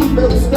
llorar